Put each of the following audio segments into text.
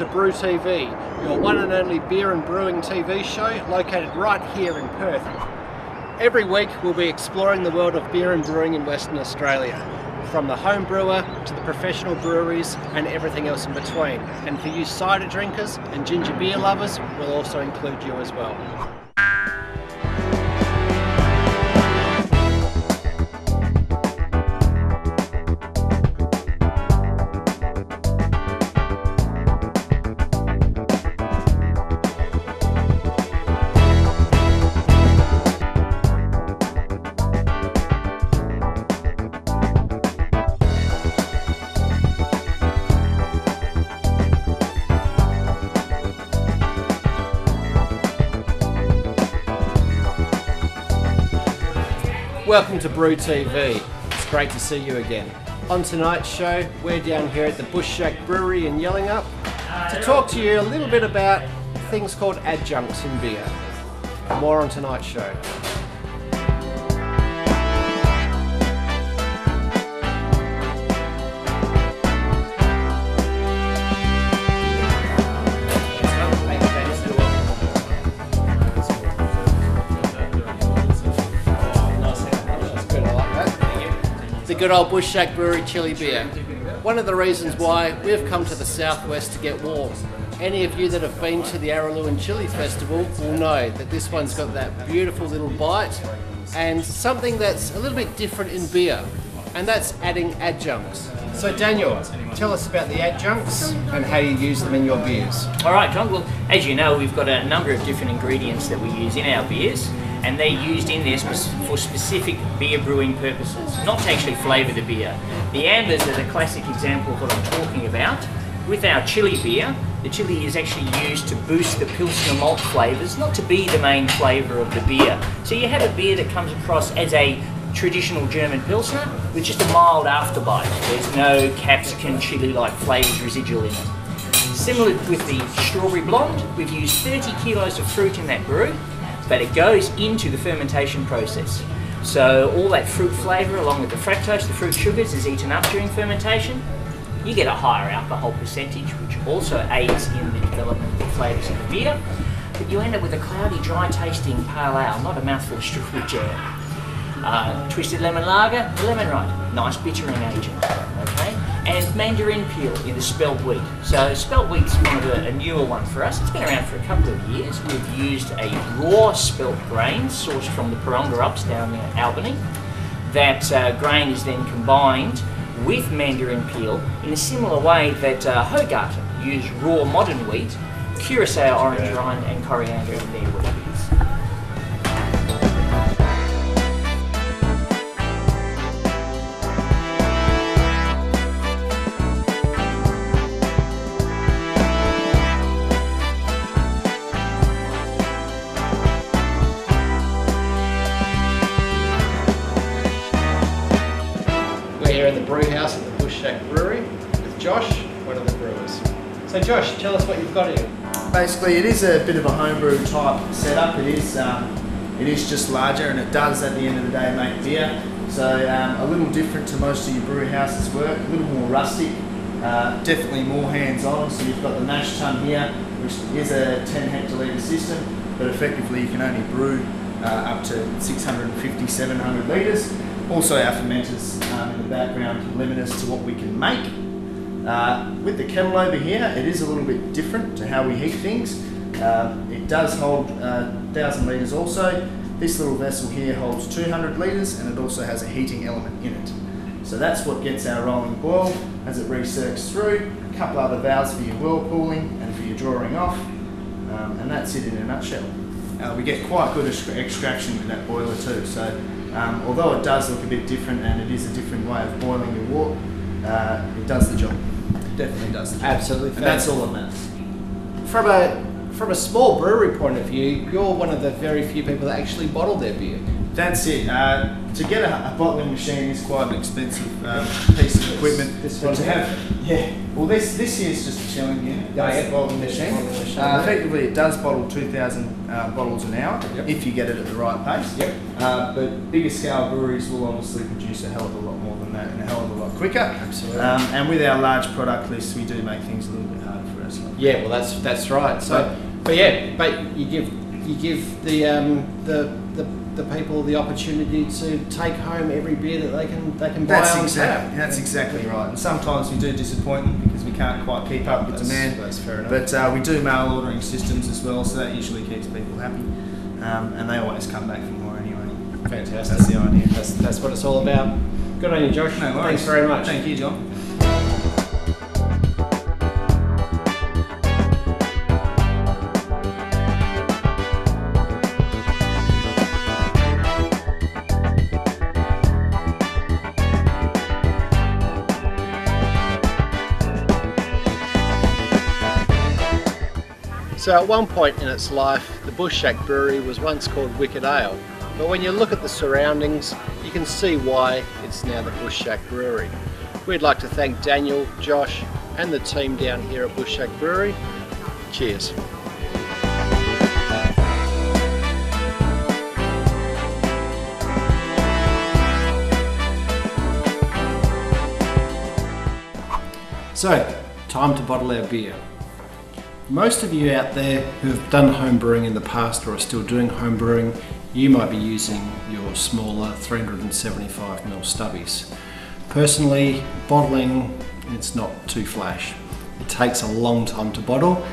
to Brew TV, your one and only beer and brewing TV show located right here in Perth. Every week we'll be exploring the world of beer and brewing in Western Australia, from the home brewer to the professional breweries and everything else in between. And for you cider drinkers and ginger beer lovers, we'll also include you as well. Welcome to Brew TV. It's great to see you again. On tonight's show, we're down here at the Bush Shack Brewery in Yallingup to talk to you a little bit about things called adjuncts in beer. More on tonight's show. Good old Bush Shack Brewery chili beer. One of the reasons why we've come to the southwest to get warm. Any of you that have been to the Araluen Chili Festival will know that this one's got that beautiful little bite and something that's a little bit different in beer, and that's adding adjuncts. So Daniel, tell us about the adjuncts and how you use them in your beers. All right, John. Well, as you know, we've got a number of different ingredients that we use in our beers, and they're used in spe- for specific beer brewing purposes, not to actually flavour the beer. The ambers are the classic example of what I'm talking about. With our chili beer, the chili is actually used to boost the Pilsner malt flavours, not to be the main flavour of the beer. So you have a beer that comes across as a traditional German Pilsner with just a mild afterbite. There's no capsicum chili-like flavours residual in it. Similar with the strawberry blonde, we've used 30 kilos of fruit in that brew, but it goes into the fermentation process. So all that fruit flavour along with the fructose, the fruit sugars is eaten up during fermentation. You get a higher alcohol percentage, which also aids in the development of the flavours of the beer. But you end up with a cloudy, dry tasting pale ale, not a mouthful of strawberry jam. Uh, twisted lemon lager, lemon right, nice bittering agent? And mandarin peel in the spelt wheat. So spelt wheat's one of a, a newer one for us. It's been around for a couple of years. We've used a raw spelt grain sourced from the Porongurups down near Albany. That uh, grain is then combined with mandarin peel in a similar way that uh, Hoegaarden use raw modern wheat, curacao orange rind, and coriander in their wheat here in the brew house at the Bush Shack Brewery with Josh, one of the brewers. So Josh, tell us what you've got here. Basically, it is a bit of a homebrew type setup. It is, um, it is just larger, and it does at the end of the day make beer. So um, a little different to most of your brew houses work. A little more rustic, uh, definitely more hands-on. So you've got the mash tun here, which is a 10 hectolitre system, but effectively you can only brew uh, up to 650, 700 litres. Also, our fermenters um, in the background limit us to what we can make. Uh, with the kettle over here, it is a little bit different to how we heat things. Uh, it does hold uh, 1,000 litres also. This little vessel here holds 200 litres and it also has a heating element in it. So that's what gets our rolling boil as it recircs through. A couple other valves for your whirlpooling and for your drawing off. Um, and that's it in a nutshell. Uh, we get quite good extraction with that boiler too. So um, although it does look a bit different and it is a different way of boiling your wort, uh, it does the job. It definitely does the job. Absolutely And that's all that matters. From a from a small brewery point of view, you're one of the very few people that actually bottle their beer. That's it. Uh, to get a, a bottling machine is quite an expensive um, piece of equipment. This But one to have, yeah. Well, this this here is just a chilling unit. That's yeah. the bottling machine. Uh, effectively, it does bottle 2,000 uh, bottles an hour Yep. if you get it at the right pace. Yep. Uh, but bigger scale breweries will obviously produce a hell of a lot more than that and a hell of a lot quicker. Absolutely. Um, and with our large product list, we do make things a little bit harder for So. Yeah, well, that's that's right. So, but yeah, but you give you give the um, the, the the people the opportunity to take home every beer that they can they can buy That's on exactly that's exactly right. And sometimes we do disappoint them because we can't quite keep up with That's, demand. that's fair enough. But uh, we do mail ordering systems as well, so that usually keeps people happy. Um, and they always come back for more anyway. Fantastic. That's the idea. That's, that's what it's all about. Good on you, Josh. No. Thanks very much. Thank you, John. So at one point in its life, the Bush Shack Brewery was once called Wicked Ale. But when you look at the surroundings, you can see why it's now the Bush Shack Brewery. We'd like to thank Daniel, Josh, and the team down here at Bush Shack Brewery. Cheers. So, time to bottle our beer. Most of you out there who have done home brewing in the past or are still doing home brewing, you might be using your smaller 375ml stubbies. Personally, bottling it's not too flash. It takes a long time to bottle,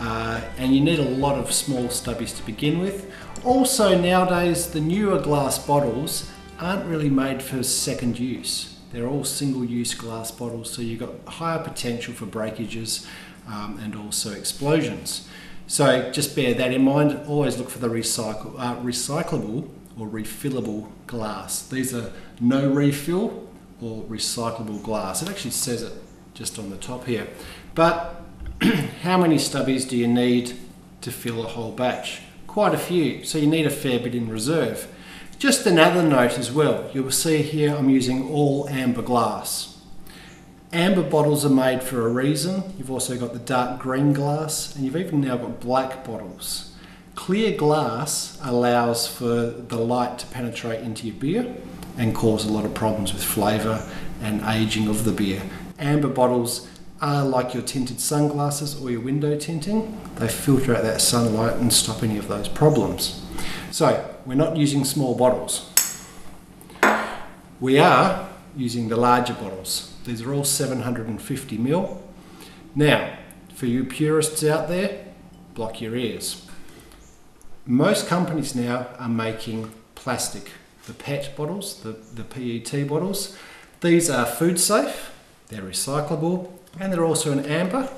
uh, and you need a lot of small stubbies to begin with. Also, nowadays the newer glass bottles aren't really made for second use. They're all single-use glass bottles, so you've got higher potential for breakages um, and also explosions. So just bear that in mind. Always look for the recycle, uh, recyclable or refillable glass. These are no refill or recyclable glass. It actually says it just on the top here. But how many stubbies do you need to fill a whole batch? Quite a few, so you need a fair bit in reserve. Just another note as well, you will see here I'm using all amber glass. Amber bottles are made for a reason. You've also got the dark green glass and you've even now got black bottles. Clear glass allows for the light to penetrate into your beer and cause a lot of problems with flavour and aging of the beer. Amber bottles are like your tinted sunglasses or your window tinting. They filter out that sunlight and stop any of those problems. So, we're not using small bottles. We are using the larger bottles. These are all 750 ml. Now, for you purists out there, block your ears. Most companies now are making plastic, the PET bottles, the, the PET bottles. These are food safe, they're recyclable, and they're also an amber,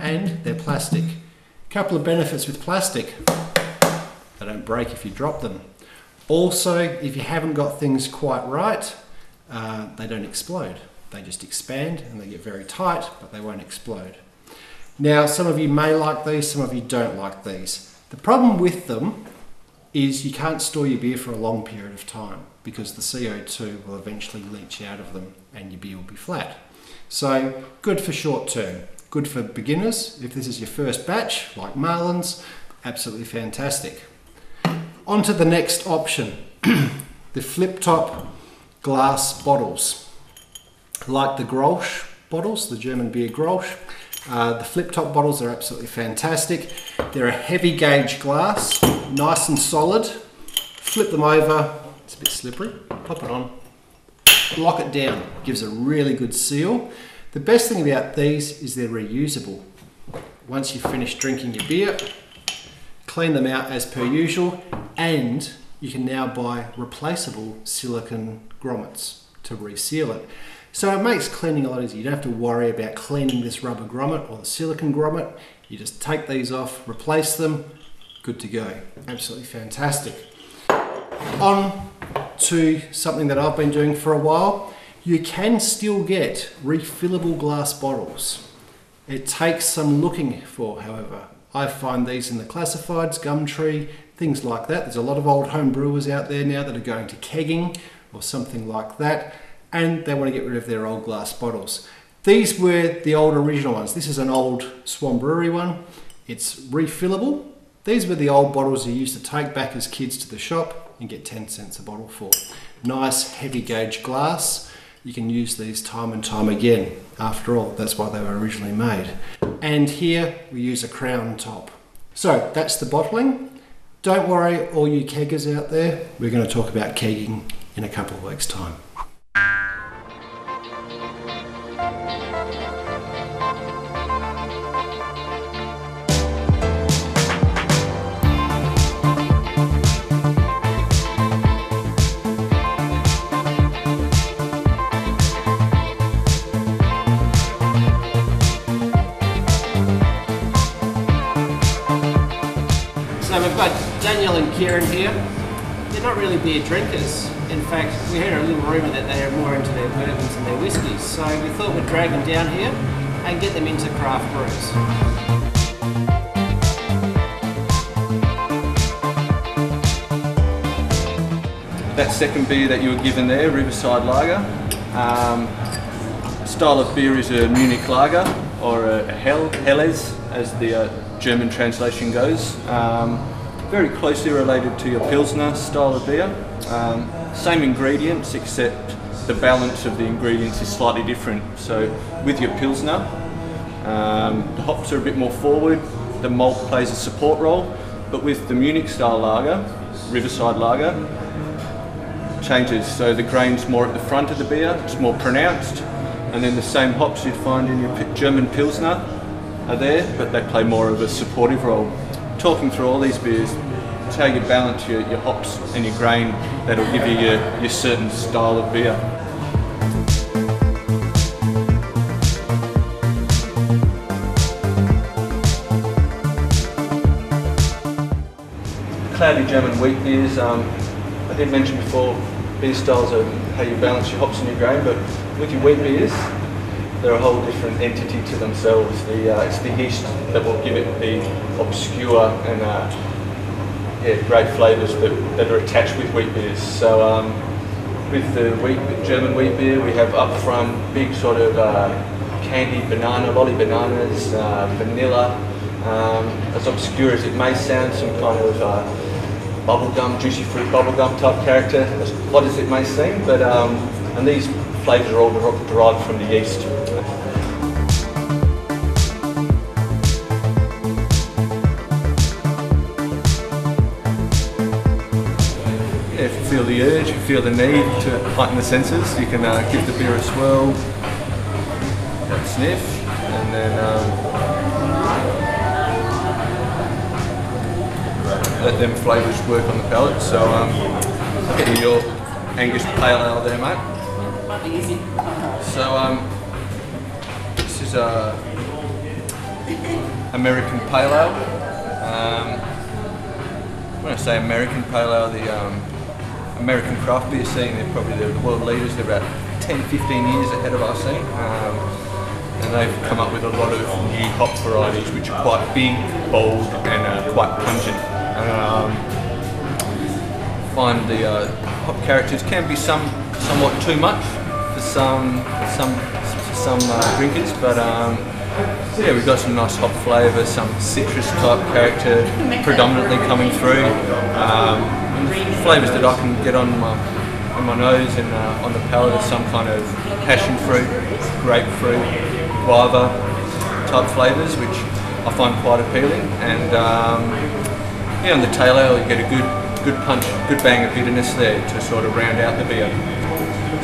and they're plastic. A Couple of benefits with plastic. They don't break if you drop them. Also, if you haven't got things quite right, uh, they don't explode. They just expand and they get very tight, but they won't explode. Now, some of you may like these, some of you don't like these. The problem with them is you can't store your beer for a long period of time because the CO2 will eventually leach out of them and your beer will be flat. So, good for short term. Good for beginners. If this is your first batch, like Marlin's, absolutely fantastic. On to the next option the flip top glass bottles. Like the Grolsch bottles, the German beer Grolsch, uh, the flip top bottles are absolutely fantastic. They're a heavy gauge glass, nice and solid. Flip them over, it's a bit slippery, pop it on, lock it down, gives a really good seal. The best thing about these is they're reusable. Once you've finished drinking your beer, clean them out as per usual, and you can now buy replaceable silicon grommets to reseal it. So it makes cleaning a lot easier. You don't have to worry about cleaning this rubber grommet or the silicon grommet. You just take these off, replace them, good to go. Absolutely fantastic. On to something that I've been doing for a while. You can still get refillable glass bottles. It takes some looking for, however. I find these in the classifieds, Gumtree, things like that. There's a lot of old home brewers out there now that are going to kegging or something like that, and they want to get rid of their old glass bottles. These were the old original ones. This is an old Swan Brewery one. It's refillable. These were the old bottles you used to take back as kids to the shop and get 10 cents a bottle for. Nice heavy gauge glass. You can use these time and time again. After all, that's why they were originally made. And here we use a crown top. So that's the bottling. Don't worry, all you keggers out there, we're going to talk about kegging in a couple of weeks' time. So we've got Daniel and Kieran here. They're not really beer drinkers. In fact, we heard a little rumour that they are more into their bourbons and their whiskies. So we thought we'd drag them down here and get them into craft brews. That second beer that you were given there, Riverside Lager, um, style of beer is a Munich Lager or a Hell, Helles, as the uh, German translation goes. Um, very closely related to your Pilsner style of beer. Um, same ingredients, except the balance of the ingredients is slightly different. So with your Pilsner, um, the hops are a bit more forward, the malt plays a support role, but with the Munich style lager, Riverside Lager, changes. So the grain's more at the front of the beer, it's more pronounced, and then the same hops you'd find in your German Pilsner are there, but they play more of a supportive role. Talking through all these beers, how you balance your, your hops and your grain that'll give you your, your certain style of beer. Cloudy German wheat beers, um, I did mention before, beer styles are how you balance your hops and your grain, but with your wheat beers, they're a whole different entity to themselves. The, uh, it's the yeast that will give it the obscure and uh, yeah, great flavours that, that are attached with wheat beers. So um, with the wheat, German wheat beer, we have up front big sort of uh, candied banana, lolly bananas, uh, vanilla. Um, as obscure as it may sound, some kind of uh, bubblegum, juicy fruit bubblegum type character, as odd as it may seem, but um, and these flavours are all derived from the yeast. If you feel the urge, you feel the need to heighten the senses, you can uh, give the beer a swirl, sniff, and then um, let them flavours work on the palate. So um, get your Angus Pale Ale there, mate. So um, this is a American Pale Ale. Um, when I say American Pale Ale, the um, American craft beer scene, they're probably the world leaders. They're about 10, 15 years ahead of our scene. Um, and they've come up with a lot of new hop varieties which are quite big, bold, and uh, quite pungent. Um, find the uh, hop characters can be some somewhat too much for some some for some uh, drinkers, but um, yeah, we've got some nice hop flavour, some citrus type character predominantly coming through. Um, flavours that I can get on my on my nose and uh, on the palate are some kind of passion fruit, grapefruit, guava type flavours, which I find quite appealing. And um, yeah, on the tail ale, you get a good good punch, good bang of bitterness there to sort of round out the beer.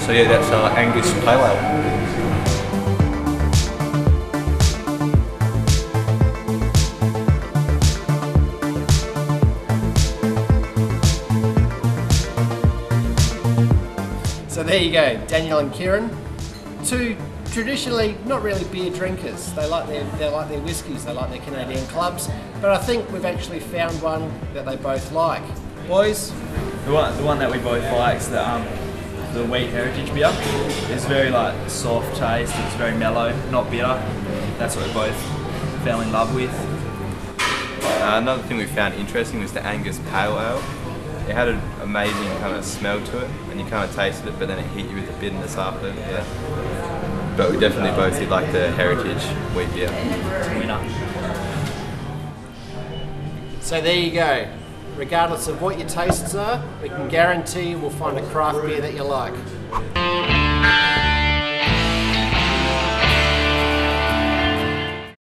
So yeah, that's our Angus Pale Ale. There you go, Daniel and Kieran, two traditionally not really beer drinkers. They like their they like their whiskies, they like their Canadian clubs, but I think we've actually found one that they both like. Boys, The one, the one that we both like is the um, the wheat heritage beer. It's very like soft taste. It's very mellow, not bitter. That's what we both fell in love with. Uh, another thing we found interesting was the Angus Pale Ale. It had an amazing kind of smell to it, and you kind of tasted it, but then it hit you with the bitterness after. Yeah. But we definitely both did like the heritage wheat beer. So there you go. Regardless of what your tastes are, we can guarantee we'll find a craft beer that you like.